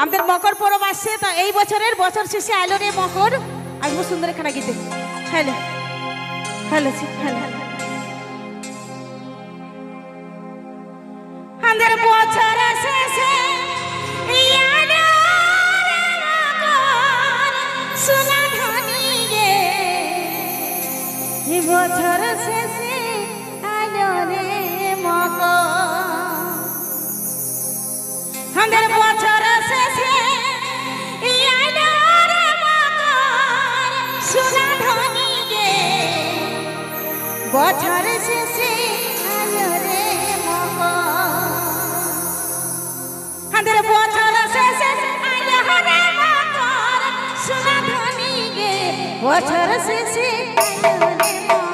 আমাদের মকর পরব আসছে, তো এই বছরের বছর শেষে আইলো রে মকর আসব সুন্দর এখানে গীতে। হ্যালো। Hello hello. আমাদের বছর শেষে বছর শেষে আমাদের বছর বছর শেষে আইলো মকর। বছর শেষে আইলো মকর, সোনা ধনী গে। বছর শেষে আইলো মকর।